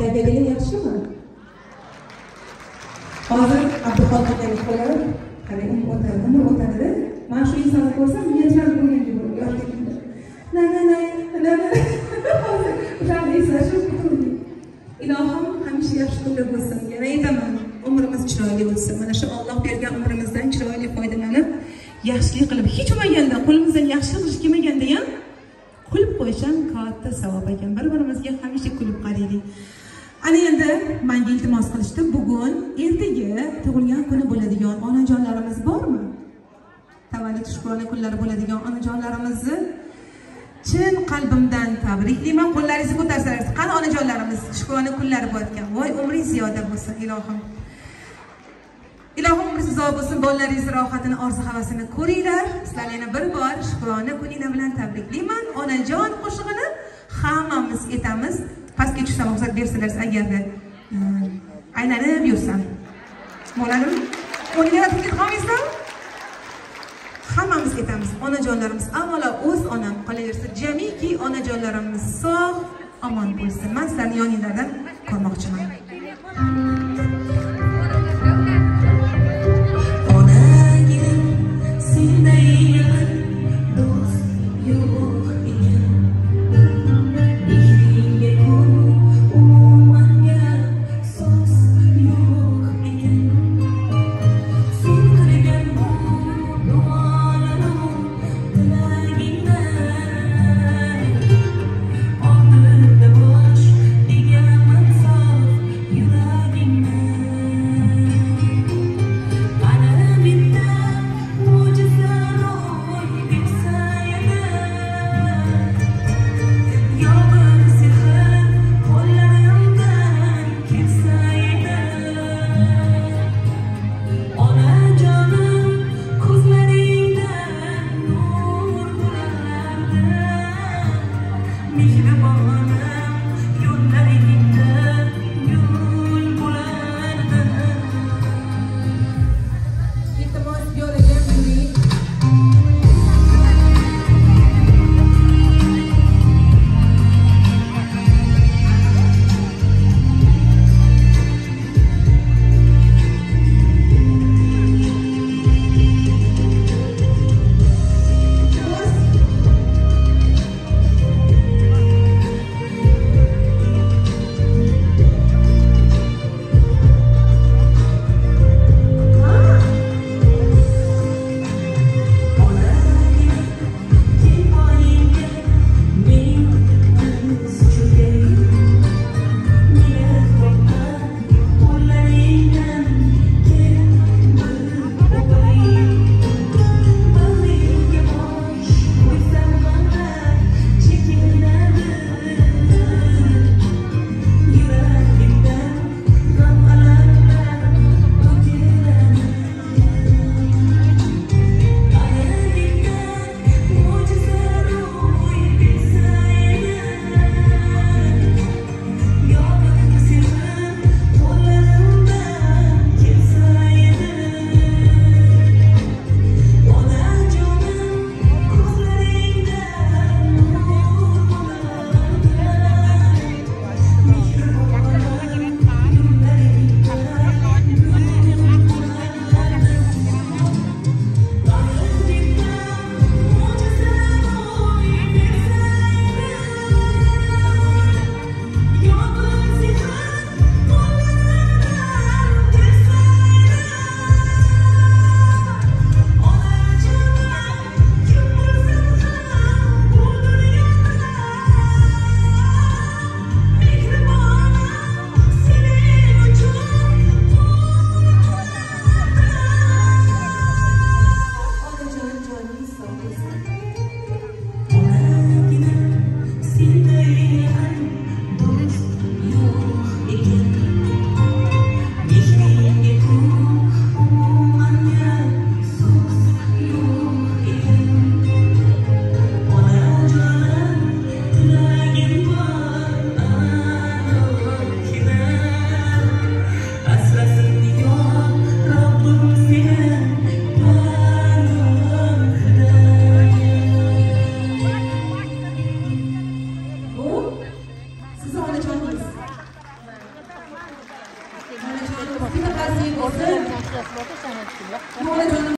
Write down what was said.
Gapingiz yaxshimi? Hozir Abduxoliq aka qo'lib, qarang, o'tadi, umr o'tadi. Mana shu insonni ko'rsam, na na. Hozir ularni eslashim turdi. Ilohim hamisha yaxshi kunda bo'lsin. Yana aytaman, umrimiz chiroyli o'tsin. Mana shu Alloh bergan umrimizdan chiroyli foydalanib, yaxshilik qilib, hech katta savob ekan. Bir-birimizga hamisha kulib qaraylik. Ana endi manga iltimos qilishdi. Bugun ertaga tug'ilgan kuni bo'ladigan onajonlarimiz bormi? Tavallud shukrona kunlari bo'ladigan onajonlarimizni chin qalbimdan tabriklayman. Qo'llaringizni ko'tarsangiz, qani onajonlarimiz shukrona kunlari bo'layotgan. Voy, umring ziyoda bo'lsin, ilohim. Ilohim umringiz uzoq bo'lsin, bolalaringiz rohatini, orzu havasini ko'ringlar. Sizlarni yana bir bor shukrona kuninglar bilan tabriklayman. Onajon qo'shig'ini hammamiz etamiz. Pastga tushsam ruxsat bersalar agarda e, aylanib yursam bo'ladimi uni yaratib qolmaysizlarmi hammamiz ketamiz onajonlarimiz. Avvalo o'z onam qolaversa jamiki onajonlarimiz sog' omon bo'lsin. Man sizlarni yoninglardan ko'rmoqchiman. Onagim senday do'st よ。